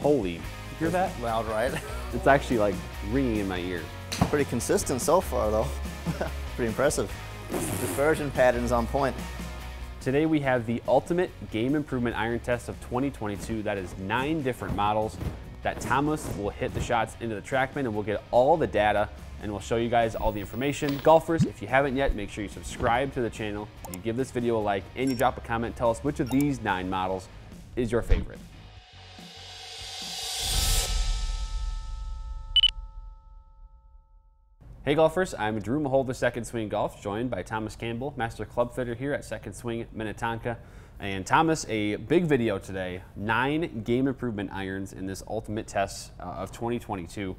Holy, you hear that? Loud, right? It's actually like ringing in my ear. Pretty consistent so far, though. Pretty impressive. Dispersion patterns on point. Today we have the ultimate game improvement iron test of 2022. That is nine different models that Thomas will hit the shots into the TrackMan and we'll get all the data and we'll show you guys all the information. Golfers, if you haven't yet, make sure you subscribe to the channel, you give this video a like, and you drop a comment. Tell us which of these nine models is your favorite. Hey golfers, I'm Drew Mahowald, Second Swing Golf, joined by Thomas Campbell, Master Club Fitter here at Second Swing Minnetonka. And Thomas, a big video today, nine game improvement irons in this ultimate test uh, of 2022.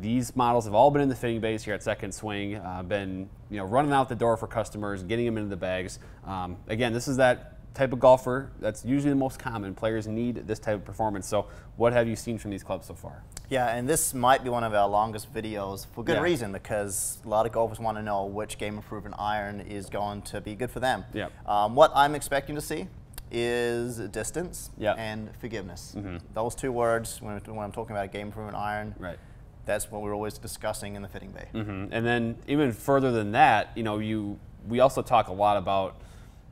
These models have all been in the fitting bays here at Second Swing, uh, been you know running out the door for customers, getting them into the bags. Um, again, this is that type of golfer that's usually the most common. Players need this type of performance. So, what have you seen from these clubs so far? Yeah, and this might be one of our longest videos for good Yeah. reason because a lot of golfers want to know which game improvement iron is going to be good for them. Yeah. Um, what I'm expecting to see is distance. Mm-hmm. and forgiveness. Those two words, when, when I'm talking about game improvement iron, Right. that's what we're always discussing in the fitting bay. Mhm. And then even further than that, you know, you we also talk a lot about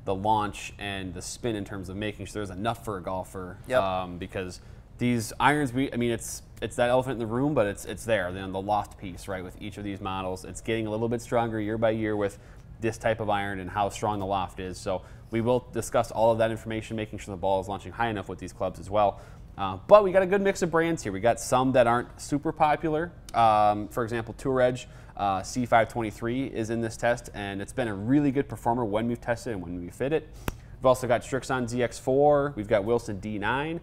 the launch and the spin in terms of making sure there's enough for a golfer. Yep. Um, because these irons, we I mean, it's it's that elephant in the room, but it's it's there. Then the loft piece, right, with each of these models, it's getting a little bit stronger year by year with this type of iron and how strong the loft is. So we will discuss all of that information, making sure the ball is launching high enough with these clubs as well. Uh, but we got a good mix of brands here. We got some that aren't super popular. Um, for example, Tour Edge uh, C523 is in this test, and it's been a really good performer when we've tested and when we fit it. We've also got Srixon ZX4. We've got Wilson D9.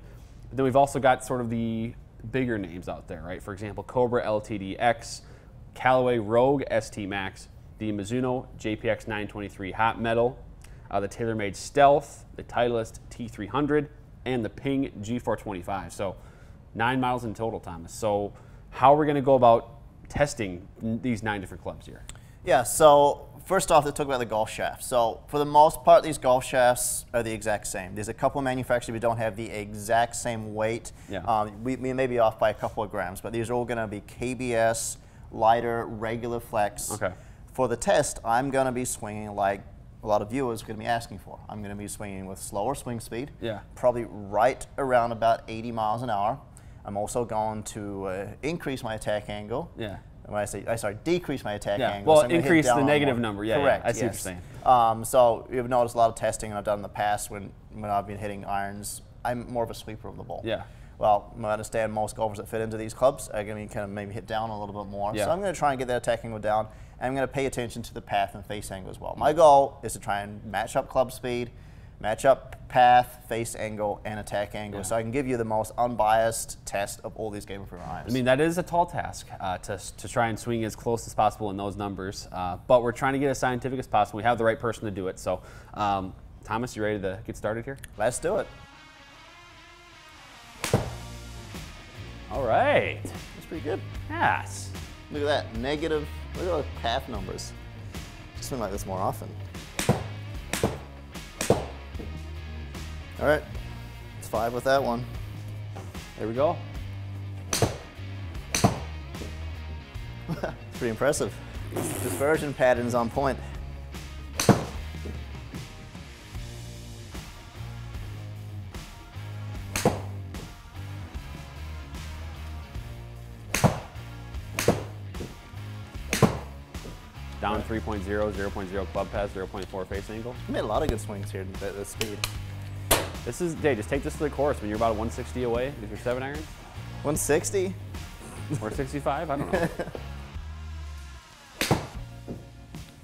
Then we've also got sort of the bigger names out there, right? For example, Cobra LTDX, Callaway Rogue ST Max, the Mizuno JPX 923 Hot Metal, uh, the TaylorMade Stealth, the Titleist T300, and the Ping G425. So nine miles in total, Thomas. So how are we going to go about testing these nine different clubs here? Yeah, so first off, let's talk about the golf shaft. So for the most part, these golf shafts are the exact same. There's a couple of manufacturers who don't have the exact same weight. Yeah. Um, we, we may be off by a couple of grams, but these are all going to be KBS, lighter, regular flex. Okay. For the test, I'm going to be swinging like a lot of viewers are going to be asking for. I'm going to be swinging with slower swing speed. Yeah. Probably right around about 80 miles an hour. I'm also going to uh, increase my attack angle. Yeah. When I say, I sorry, decrease my attack Yeah, angle. well, hit increase the negative number. Yeah, yeah, correct. I see what you're saying. Um, so you've noticed a lot of testing I've done in the past when when I've been hitting irons. I'm more of a sweeper of the ball. Yeah. Well, I understand most golfers that fit into these clubs are going to kind of maybe hit down a little bit more. Yeah. So I'm going to try and get that attack angle down. And I'm going to pay attention to the path and face angle as well. My goal is to try and match up club speed, match up path, face angle, and attack angle, Yeah. so I can give you the most unbiased test of all these game improvement irons. I mean, that is a tall task uh, to, to try and swing as close as possible in those numbers. Uh, but we're trying to get as scientific as possible. We have the right person to do it. So, um, Thomas, you ready to get started here? Let's do it. All right. That's pretty good. Yes. Look at that, negative, look at those path numbers. Swing like this more often. All right, it's five with that one. There we go. Pretty impressive. Dispersion patterns on point. Down 3.0, 0.0 club pass, 0.4 face angle. You made a lot of good swings here at this speed. This is, Jay, just take this to the course when you're about a 160 away with your seven iron 160? or 65. I don't know.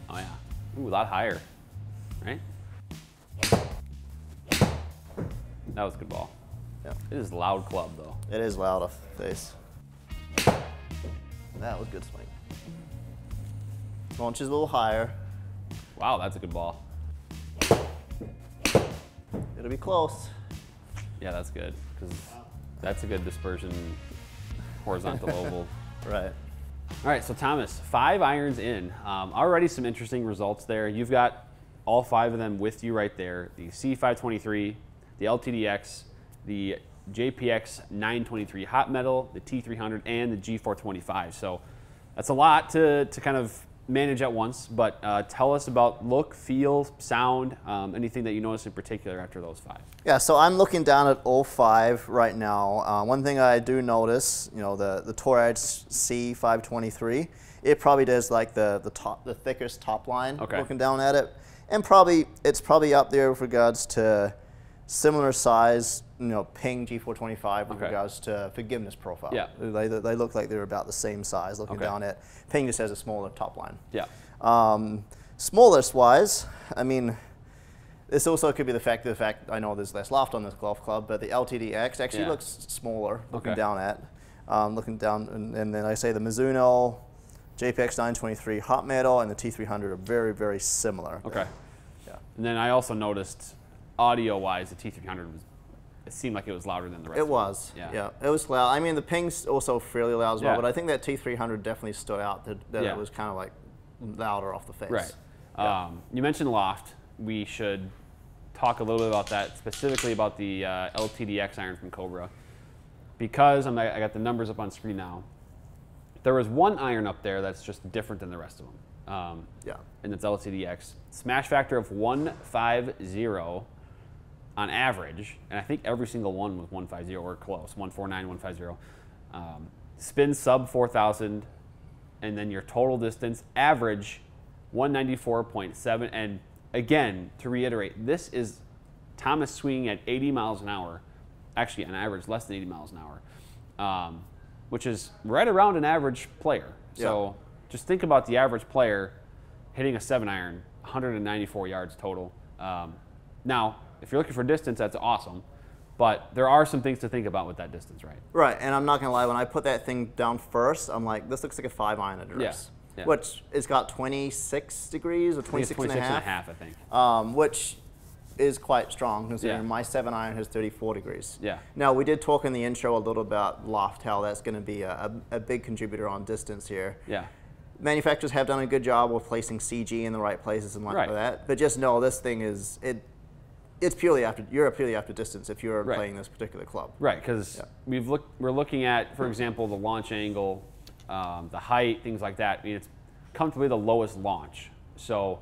Oh, yeah. Ooh, a lot higher, right? That was a good ball. Yeah. It is loud club, though. It is loud off the face. That was good swing. Launches a little higher. Wow, that's a good ball. It'll be close. Yeah, that's good because that's a good dispersion horizontal oval. Right. All right, so Thomas, five irons in. Um, already some interesting results there. You've got all five of them with you right there. The C523, the LTDX, the JPX 923 hot metal, the T300, and the G425. So that's a lot to, to kind of manage at once. But uh, tell us about look, feel, sound, um, anything that you notice in particular after those five. Yeah, so I'm looking down at all 05 right now. Uh, one thing I do notice, you know, the the Tour Edge C523, it probably does like the the top, the thickest top line. Okay. Looking down at it, and probably it's probably up there with regards to similar size, you know, Ping G425 with Okay. regards to forgiveness profile. Yeah. They, they look like they're about the same size. Looking Okay. down at Ping just has a smaller top line. Yeah. Um, smallest wise, I mean, this also could be the fact the fact I know there's less loft on this golf club, but the LTDX actually Yeah. looks smaller looking Okay. down at. Um, looking down, and, and then I say the Mizuno JPX 923 hot metal and the T300 are very, very similar. Okay. Yeah. And then I also noticed audio wise, the T300 was, it seemed like it was louder than the rest It was, Yeah. yeah. It was loud. I mean, the ping's also fairly loud as well, Yeah. but I think that T300 definitely stood out. That, that Yeah. it was kind of like louder off the face. Right. Um, you mentioned loft. We should talk a little bit about that, specifically about the uh, LTDX iron from Cobra, because I'm, I got the numbers up on screen now. There was one iron up there that's just different than the rest of them, um, Yeah. and it's LTDX. Smash factor of 150 on average, and I think every single one was 150 or close, 149, 150. Um, spin sub 4,000, and then your total distance average 194.7. And again, to reiterate, this is Thomas swinging at 80 miles an hour, actually on average less than 80 miles an hour, um, which is right around an average player. So just think about the average player hitting a seven iron, 194 yards total. Um, now, if you're looking for distance, that's awesome. But there are some things to think about with that distance, right? Right, and I'm not gonna lie. When I put that thing down first, I'm like, this looks like a five iron address, yeah. which it's got 26 degrees or 26, 26 and a half, and a half, I think. Um, which is quite strong considering Yeah. my seven iron has 34 degrees. Yeah. Now we did talk in the intro a little about loft, how that's going to be a, a, a big contributor on distance here. Yeah. Manufacturers have done a good job of placing CG in the right places and like Right. that, but just know this thing is it. It's purely after you're purely after distance if you're Right. playing this particular club. Right, because Yeah. we've looked. We're looking at, for example, the launch angle, um, the height, things like that. I mean, it's comfortably the lowest launch. So,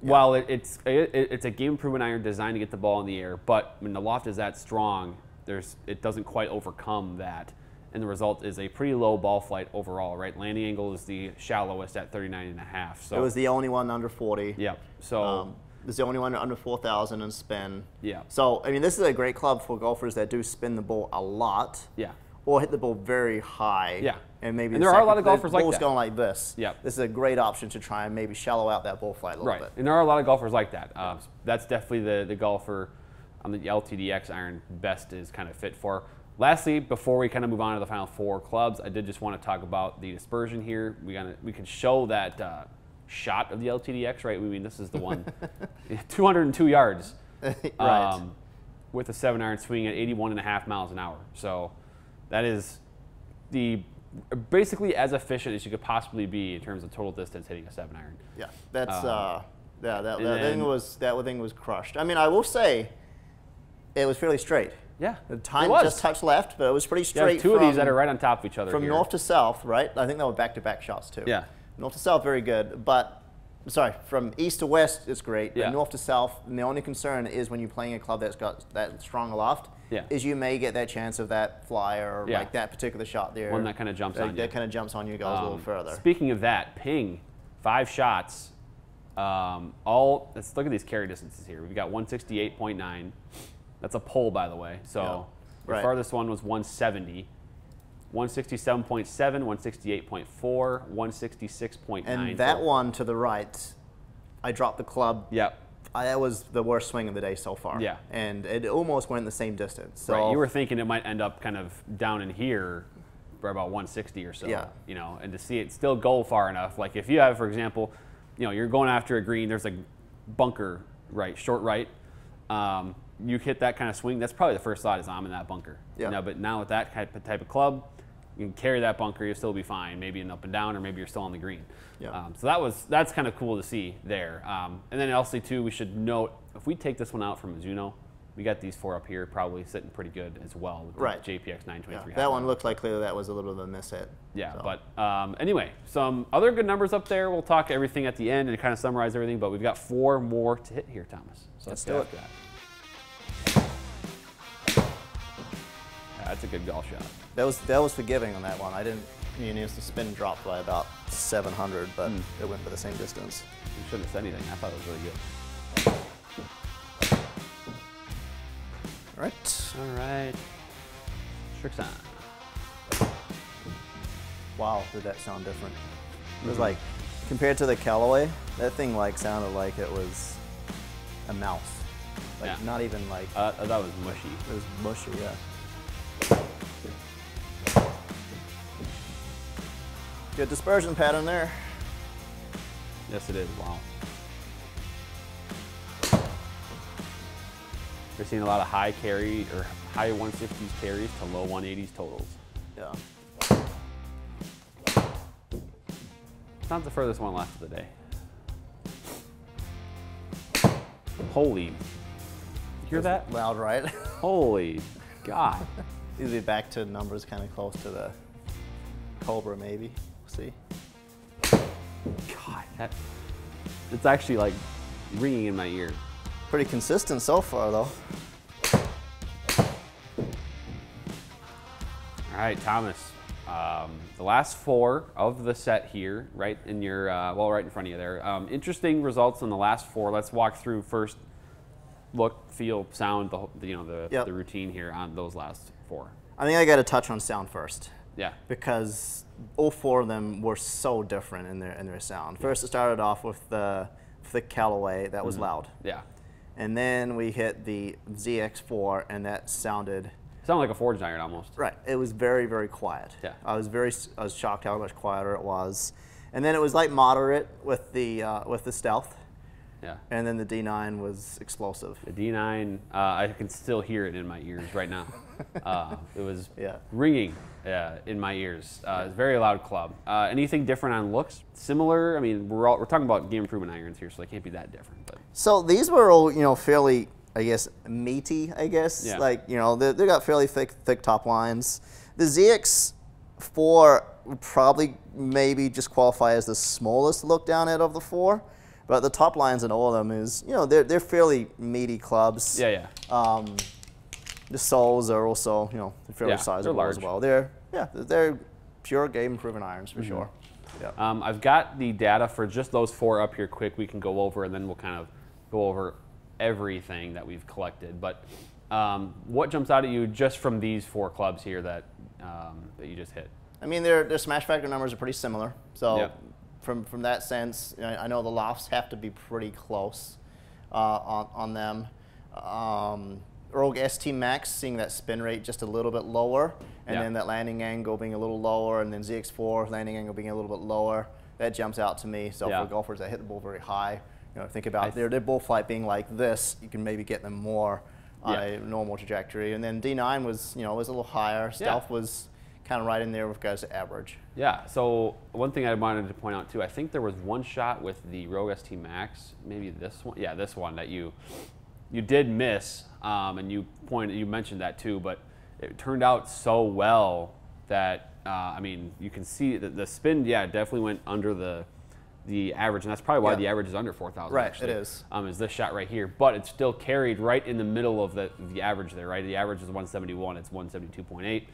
while it, it's it, it's a game proven iron designed to get the ball in the air, but when the loft is that strong, there's it doesn't quite overcome that, and the result is a pretty low ball flight overall. Right, landing angle is the shallowest at 39 and a half. So It was the only one under 40. Yep. So Um, it's the only one under 4,000 in spin. Yeah. So, I mean, this is a great club for golfers that do spin the ball a lot. yeah. Or hit the ball very high. Yeah. And maybe And the there are a lot of golfers like that. ball's going like this. Yeah. This is a great option to try and maybe shallow out that ball flight a little Right, bit. and there are a lot of golfers like that. Uh, that's definitely the, the golfer on the LTDX iron best is kind of fit for. Lastly, before we kind of move on to the final four clubs, I did just want to talk about the dispersion here. We gonna we can show that uh, shot of the LTDX, right? I mean, this is the one, 202 yards, right. um, with a seven iron swing at 81 and a half miles an hour. So that is the basically as efficient as you could possibly be in terms of total distance hitting a seven iron. yeah. That's, Um, uh, yeah, that, that thing was, that thing was crushed. I mean, I will say it was fairly straight. Yeah, The time just touched left, but it was pretty straight. two of these that are right on top of each other. from here. north to south, right? I think they were back-to-back shots too. Yeah. North to south, very good. But sorry, from east to west, it's great. Yeah. But north to south, and the only concern is when you're playing a club that's got that strong aloft, Yeah. is you may get that chance of that flyer or Yeah. like that particular shot there. One that kinda jumps that, on you. That kind of jumps on you, goes a little Um, further. Speaking of that, ping, five shots. Um, all let's look at these carry distances here. We've got 168.9. That's a pole, by the way. So Yeah. the Right. farthest one was 170. 167.7, 168.4, 166.9. and that one to the right, I dropped the club. Yep. I, that was the worst swing of the day so far. Yeah. And it almost went the same distance. So right. You were thinking it might end up kind of down in here for about 160 or so. Yeah. You know, and to see it still go far enough, like if you have, for example, you know, you're going after a green, there's a bunker right, short right. Um, you hit that kind of swing, that's probably the first thought is I'm in that bunker. Yeah. Now, but now with that type of, club, you can carry that bunker, you'll still be fine. Maybe an up and down, or maybe you're still on the green. Yeah. Um, so that was that's kind of cool to see there. Um, and then also too, we should note if we take this one out from Mizuno, we got these four up here probably sitting pretty good as well. with the Right. JPX 923. Yeah, That one looked like clearly that was a little bit of a mishit. Yeah, So, but um, anyway, some other good numbers up there. We'll talk everything at the end and kind of summarize everything. But we've got four more to hit here, Thomas. So Let's get do it. that. That's a good golf shot. that was that was forgiving on that one. I didn't. You know, the spin dropped by about 700, but Hmm. it went for the same distance. You shouldn't have said anything. I thought it was really good. All right. All right. Srixon. Wow, did that sound different? It was Mhm. like compared to the Callaway, that thing like sounded like it was a mouse. Like Yeah. not even like Uh, that was mushy. it was mushy. Yeah. Good dispersion pattern there. Yes, it is. Wow. We're seeing a lot of high carry or high 160s carries to low 180s totals. Yeah. It's not the furthest one left of the day. Holy. You hear that? Loud, right? Holy God. Be back to numbers kind of close to the Cobra, maybe. That. It's actually like ringing in my ear. Pretty consistent so far, though. All right, Thomas. Um, the last four of the set here, right in your, uh, well, right in front of you there. Um, interesting results in the last four. Let's walk through first. Look, feel, sound, the you know the, Yep. the routine here on those last four. I think I got to touch on sound first. Yeah. because all four of them were so different in their in their sound. First, it started off with the the Callaway that was loud, Yeah. and then we hit the ZX4, and that sounded Sound like a forged iron almost. right. It was very very quiet. Yeah. I was very I was shocked how much quieter it was, and then it was like moderate with the uh, with the Stealth, Yeah. and then the D9 was explosive. The D9, uh, I can still hear it in my ears right now. uh, it was Yeah. ringing uh, in my ears. Uh, it's a very loud club. Uh, anything different on looks? Similar? I mean, we're all, we're talking about game improvement irons here, so they can't be that different. But So these were all, you know, fairly, I guess, meaty. I guess, Yeah. like you know, they, they got fairly thick, thick top lines. The ZX4 would probably maybe just qualify as the smallest look down it of the four, but the top lines in all of them is, you know, they're they're fairly meaty clubs. yeah, yeah. Um, the soles are also, you know, fairly Yeah, they're sizable as well. They're yeah, they're pure game proven irons Mm-hmm. for sure. Yeah. Um, I've got the data for just those four up here quick. We can go over and then we'll kind of go over everything that we've collected. But um, what jumps out at you just from these four clubs here that um, that you just hit? I mean, their their smash factor numbers are pretty similar. So Yep. From from that sense, you I know the lofts have to be pretty close uh, on on them. Um, Rogue ST Max seeing that spin rate just a little bit lower, and Yeah. then that landing angle being a little lower, and then ZX4 landing angle being a little bit lower. That jumps out to me. So Yeah. for golfers that hit the ball very high, you know, think about their their ball flight being like this, you can maybe get them more on Yeah. a normal trajectory. And then D9 was you know was a little higher. Stealth was kind of right in there with guys average. Yeah. So one thing I wanted to point out too, I think there was one shot with the Rogue ST Max, maybe this one. Yeah, this one that you you did miss, um, and you pointed, you mentioned that too. But it turned out so well that uh, I mean, you can see that the spin, yeah, definitely went under the the average, and that's probably why Yeah. the average is under 4,000. Right, it actually, is. Um, is this shot right here, but it's still carried right in the middle of the the average there, right? The average is 171. It's 172.8.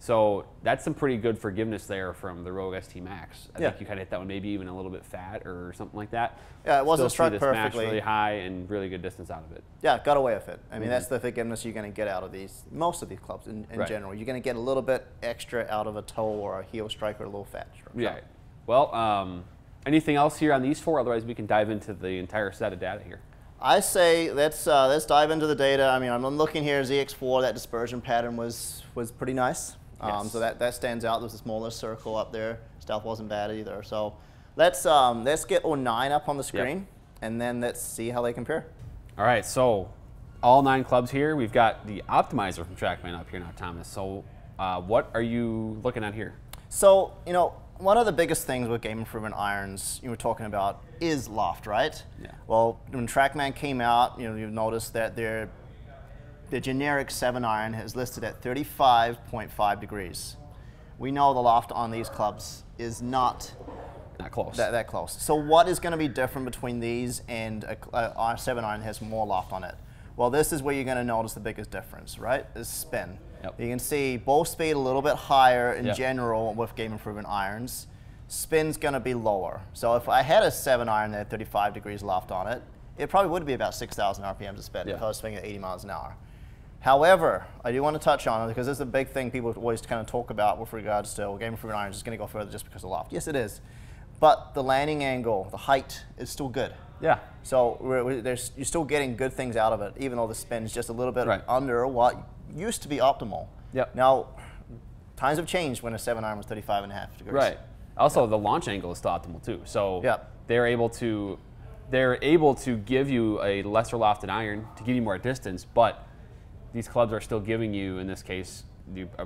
So that's some pretty good forgiveness there from the Rogue ST Max. I Yeah. think you kind of hit that one maybe even a little bit fat or something like that. Yeah, it wasn't Still struck see the smash perfectly. really high and really good distance out of it. Yeah, got away with it. I mean, that's the forgiveness you're going to get out of these, most of these clubs in, in Mm-hmm. Right. general. You're going to get a little bit extra out of a toe or a heel strike or a little fat stroke. Yeah. Well, um, anything else here on these four? Otherwise, we can dive into the entire set of data here. I say let's uh, let's dive into the data. I mean, I'm looking here. ZX4, that dispersion pattern was was pretty nice. Um, Yes. so that, that stands out. There's a smaller circle up there. Stealth wasn't bad either. So let's um, let's get 09 up on the screen, and then let's see how they compare. All right, so all nine clubs here. We've got the optimizer from TrackMan up here now, Thomas. So, uh, what are you looking at here? So, you know, one of the biggest things with game improvement irons you were talking about is loft, right? Yeah. Well, when TrackMan came out, you know, you've noticed that they're the generic 7 iron is listed at 35.5 degrees. We know the loft on these clubs is not Not close. that, that close. So what is going to be different between these and a, a, a uh, 7 iron has more loft on it? Well, this is where you're going to notice the biggest difference, right? Is spin. Yep. You can see ball speed a little bit higher in Yep. general with game improvement irons. Spin's going to be lower. So if I had a 7 iron that had 35 degrees loft on it, it probably would be about 6,000 RPMs of spin Yeah. if I was swinging at 80 miles an hour. However, I do want to touch on it because this is a big thing people always kind of talk about with regards to well, game improvement irons is going to go further just because of loft. Yes, it is. But the landing angle, the height is still good. yeah. So we're, we're, there's, you're still getting good things out of it, even though the spin's just a little bit Right. under what used to be optimal. Yep. Now, times have changed when a 7 iron was 35 and a half degrees. Right. Also, the launch angle is still optimal too. So Yep. they're able to they're able to give you a lesser lofted iron to give you more distance, but these clubs are still giving you, in this case, the, uh,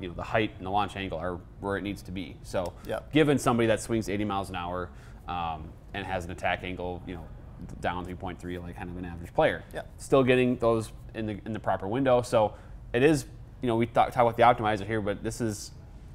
you know, the height and the launch angle are where it needs to be. So, Yep. given somebody that swings 80 miles an hour um, and has an attack angle, you know, down 3.3, like kind of an average player, Yep. still getting those in the in the proper window. So, it is, you know, we talk, talk about the optimizer here, but this is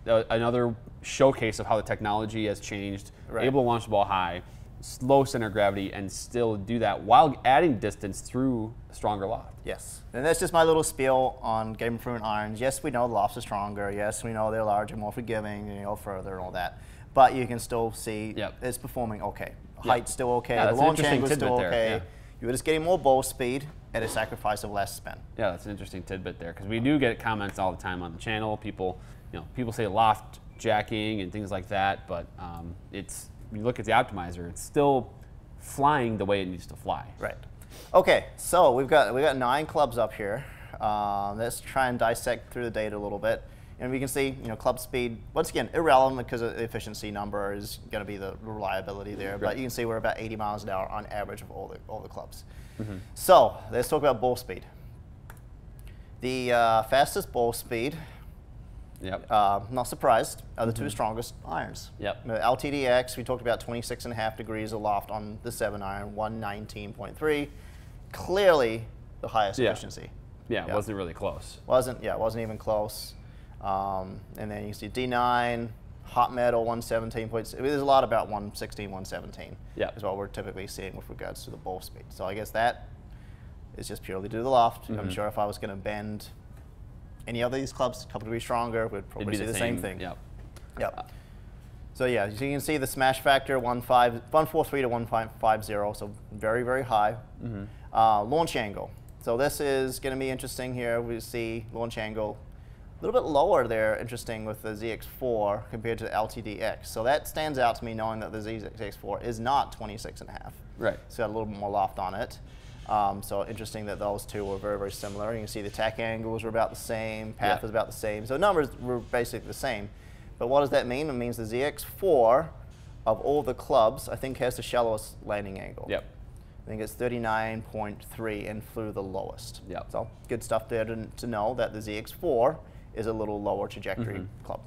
uh, another showcase of how the technology has changed. Right. Able to launch the ball high, slow center of gravity, and still do that while adding distance through stronger loft. Yes. And that's just my little spiel on game improvement irons. Yes, we know the lofts are stronger. Yes, we know they're larger, more forgiving, and you go further and all that. But you can still see Yep. it's performing okay. Yep. Height's still okay. Yeah, the launch interesting angle's still okay. yeah. You're just getting more ball speed at a sacrifice of less spin. Yeah, that's an interesting tidbit there because we do get comments all the time on the channel. People, you know, people say loft jacking and things like that, but um, it's you look at the optimizer, it's still flying the way it needs to fly. Right. Okay, so we've got we've got nine clubs up here. Um, let's try and dissect through the data a little bit, and we can see you know club speed once again irrelevant because the efficiency number is going to be the reliability there. But you can see we're about 80 miles an hour on average of all the all the clubs. Mm-hmm. So let's talk about ball speed. The uh, fastest ball speed, Yep. uh, not surprised, are the two strongest irons. Mm-hmm. Yep. The LTDX, we talked about 26 and a half degrees of loft on the 7 iron, 119.3. Clearly the highest Yeah. efficiency. yeah, it yeah. wasn't really close. Wasn't, yeah, wasn't even close. Um, and then you see D9, hot metal 117.6. There's a lot about 116, 117 Yep. is what we're typically seeing with regards to the ball speed. So I guess that is just purely due to the loft. Mm-hmm. I'm sure if I was going to bend any of these clubs a couple degrees stronger, we'd probably be see the same, thing. Yep. Yep. So yeah, so you can see the smash factor 1.5 143 to 1.50, so very very high. Mm-hmm. Uh, launch angle. So this is going to be interesting here. We see launch angle a little bit lower there. Interesting with the ZX4 compared to the LTDX. So that stands out to me knowing that the ZX4 is not 26 and a half. Right. It's got a little bit more loft on it. Um, so interesting that those two were very, very similar. You can see the attack angles were about the same, path Yeah. was about the same. So numbers were basically the same. But what does that mean? It means the ZX4 of all the clubs, I think, has the shallowest landing angle. Yep. I think it's 39.3 and flew the lowest. Yep. So good stuff there to, to know that the ZX4 is a little lower trajectory Mm-hmm. club.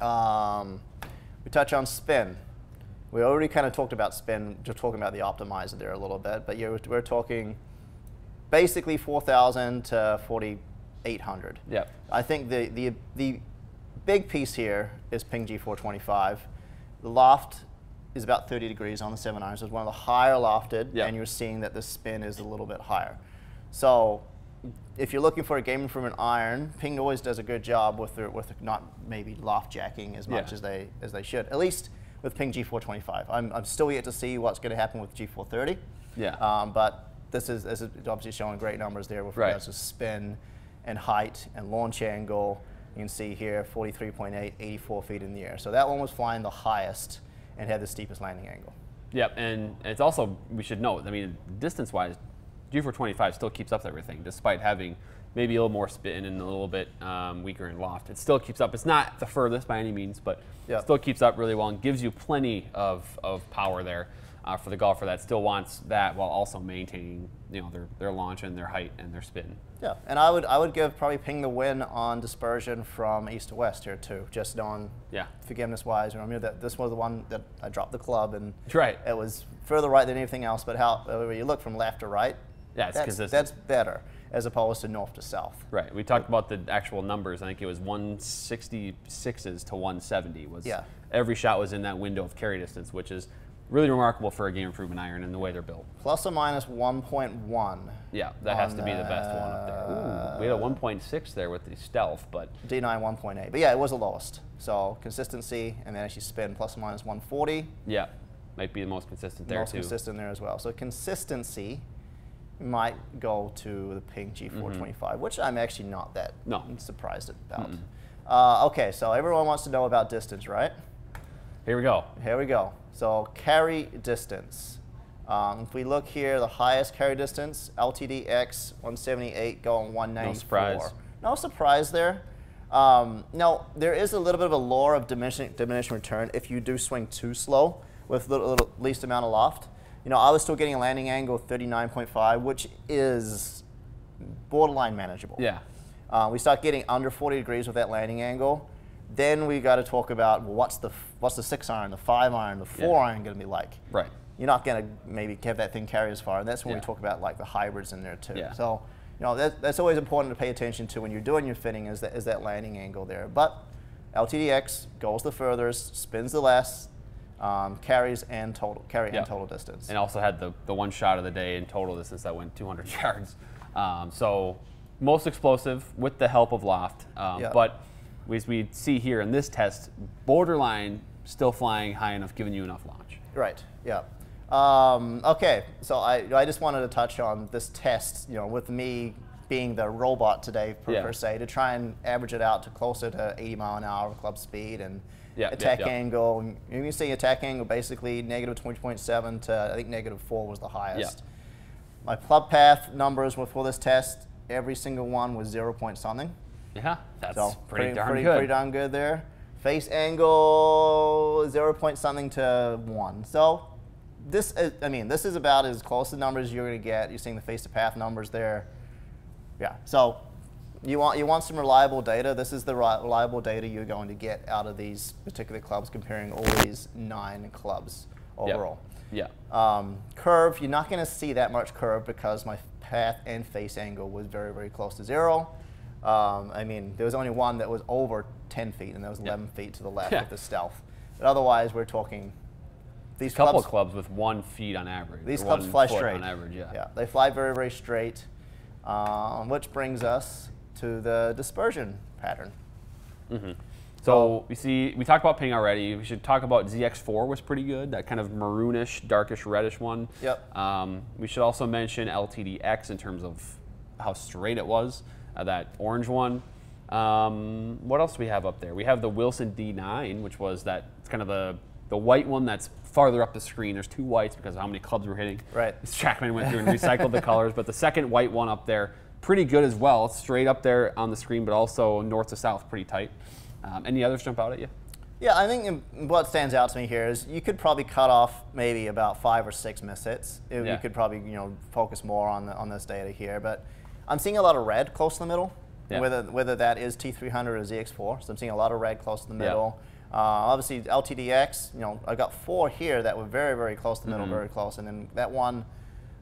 Um, we touch on spin. We already kind of talked about spin, just talking about the optimizer there a little bit, but you're, we're talking basically 4,000 to 4,800. Yep. I think the, the, the big piece here is Ping G425. The loft is about 30 degrees on the 7 irons. It's one of the higher lofted, Yep. and you're seeing that the spin is a little bit higher. So if you're looking for a game improvement iron, Ping always does a good job with their, with not maybe loft jacking as much Yeah. as they as they should. At least with Ping G425. I'm, I'm still yet to see what's going to happen with G430. Yeah. Um, but this is, this is obviously showing great numbers there with Right. regards to spin and height and launch angle. You can see here 43.8, 84 feet in the air. So that one was flying the highest and had the steepest landing angle. Yep, and it's also we should note. I mean, distance-wise, G425 still keeps up with everything, despite having maybe a little more spin and a little bit um, weaker in loft. It still keeps up. It's not the furthest by any means, but Yeah. it still keeps up really well and gives you plenty of, of power there uh, for the golfer that still wants that while also maintaining you know their, their launch and their height and their spin. Yeah, and I would I would give probably Ping the win on dispersion from east to west here too, just on Yeah. forgiveness wise. Remember that this was the one that I dropped the club and Right. it was further right than anything else. But how you look from left to right, Yeah, it's that's, that's better. as opposed to north to south. Right. We talked about the actual numbers. I think it was 166s to 170 was Yeah. every shot was in that window of carry distance, which is really remarkable for a game improvement iron and the way they're built. Plus or minus 1.1. Yeah, that has to be the best one up there. Ooh, we had a uh, 1.6 there with the stealth, but D9 1.8. But yeah, it was the lowest. So consistency and then actually spin plus or minus 140. yeah, might be the most consistent there most too. consistent there as well. So consistency might go to the Ping G425, which I'm actually not that Mm-hmm. No. surprised about. Uh, okay, so everyone wants to know about distance, right? Here we go. Here we go. So carry distance. Um, if we look here, the highest carry distance, LTDX 178 going 194. No surprise. No surprise there. Um, now, there is a little bit of a law of diminishing, diminishing return if you do swing too slow with the little, least amount of loft. You know, I was still getting a landing angle of 39.5, which is borderline manageable. Yeah. Uh, we start getting under 40 degrees with that landing angle. Then we got to talk about well, what's the what's the six iron, the five iron, the four Yeah. iron going to be like. Right. You're not going to maybe have that thing carry as far, and that's when we talk about like the hybrids in there too. Yeah. So you know that, that's always important to pay attention to when you're doing your fitting is that is that landing angle there. But LTDX goes the furthest, spins the less, um, carries and total carry Yeah. and total distance. and also had the, the one shot of the day in total distance that went 200 yards. Um, so most explosive with the help of loft. Um, Yeah. But as we see here in this test, borderline still flying high enough, giving you enough launch. Right. Yeah. Um, okay. So I, I just wanted to touch on this test. You know, with me being the robot today per, Yeah. per se, to try and average it out to closer to 80 mile an hour club speed and Yeah, yeah, attack yeah. angle. You can see attack angle basically negative 20.7 to I think negative four was the highest. My club path numbers were for this test. Every single one was zero point something. Yeah, that's So pretty, darn pretty, good. pretty darn good there. Face angle zero point something to one. So this, is, I mean, this is about as close to numbers you're going to get. You're seeing the face to path numbers there. Yeah. So you want you want some reliable data. This is the reliable data you're going to get out of these particular clubs, comparing all these nine clubs Yeah. overall. Yeah. Um, curve, you're not going to see that much curve because my path and face angle was very, very close to zero. Um, I mean, there was only one that was over 10 feet, and that was 11 feet to the left Yeah. with the stealth. But otherwise, we're talking these A couple clubs. of clubs with one feet on average. These clubs fly straight. on average. Yeah. Yeah, they fly very, very straight, um, which brings us to the dispersion pattern. So we see we talked about ping already. We should talk about ZX4 was pretty good. That kind of maroonish, darkish, reddish one. Yep. Um, we should also mention LTDX in terms of how straight it was. Uh, that orange one. Um, what else do we have up there? We have the Wilson D9, which was that it's kind of the the white one that's farther up the screen. There's two whites because of how many clubs we're hitting. Right. Trackman went through and recycled the colors, but the second white one up there, pretty good as well. It's straight up there on the screen, but also north to south, pretty tight. Um, any others jump out at you? Yeah, I think what stands out to me here is you could probably cut off maybe about five or six miss hits. If Yeah. You could probably you know focus more on the, on this data here, but I'm seeing a lot of red close to the middle. Yeah. Whether whether that is T300 or ZX4, so I'm seeing a lot of red close to the Yeah. middle. Uh, obviously LTDX, you know, I got four here that were very very close to the middle, Mm-hmm. very close, and then that one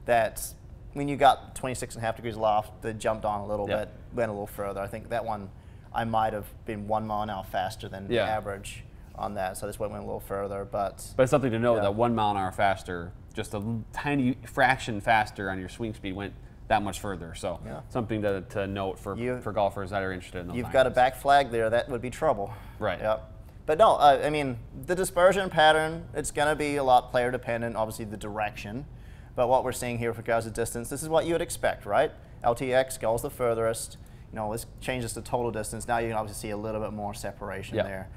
that when you got 26 and a half degrees loft, that jumped on a little Yeah. bit, went a little further. I think that one I might have been one mile an hour faster than Yeah. the average on that, so this one went a little further. But But it's something to note Yeah. that one mile an hour faster, just a tiny fraction faster on your swing speed went that much further. So Yeah. something to, to note for, You- for golfers that are interested in those. you've got a back flag there, that would be trouble. Right. Yep. But no, uh, I mean the dispersion pattern. It's going to be a lot player dependent. Obviously the direction, but what we're seeing here for regards to distance, this is what you would expect, right? LTX goes the furthest. You know, let's change this to total distance. Now you can obviously see a little bit more separation Yeah. there.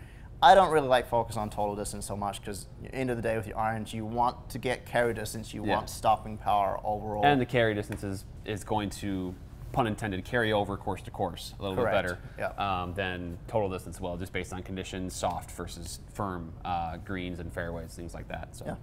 I don't really like focus on total distance so much because end of the day with your irons, you want to get carry distance. You Yeah. want stopping power overall. And the carry distance is, is going to, pun intended, carry over course to course a little Correct. bit better Yeah. um, than total distance well, just based on conditions, soft versus firm uh, greens and fairways, things like that. So. Yeah.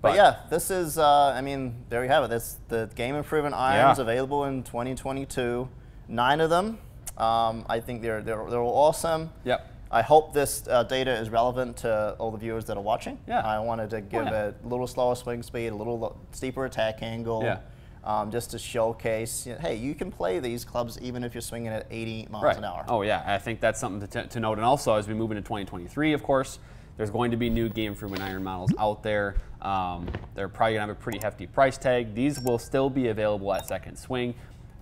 But, yeah, this is, uh, I mean, there you have it. This the Game Improvement irons Yeah. available in 2022. Nine of them. Um, I think they're, they're, they're awesome. Yep. I hope this uh, data is relevant to all the viewers that are watching. Yeah. I wanted to give yeah. a little slower swing speed, a little steeper attack angle. Yeah. um, just to showcase, you know, hey, you can play these clubs even if you're swinging at 80 miles Right. an hour. Oh yeah, I think that's something to, to note. And also, as we move into 2023, of course, there's going to be new Game Improvement iron models out there. Um, they're probably gonna have a pretty hefty price tag. These will still be available at Second Swing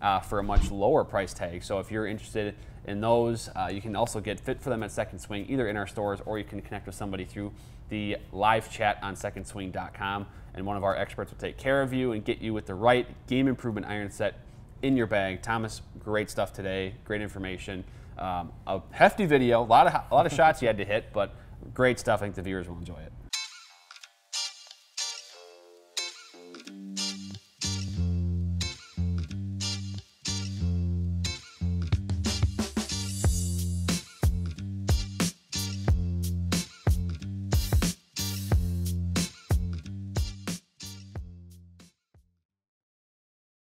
uh, for a much lower price tag. So if you're interested in those, uh, you can also get fit for them at Second Swing, either in our stores or you can connect with somebody through the live chat on secondswing.com, and one of our experts will take care of you and get you with the right Game Improvement iron set in your bag. Thomas, great stuff today. Great information. Um, a hefty video. A lot of a lot of shots you had to hit, but great stuff. I think the viewers will enjoy it.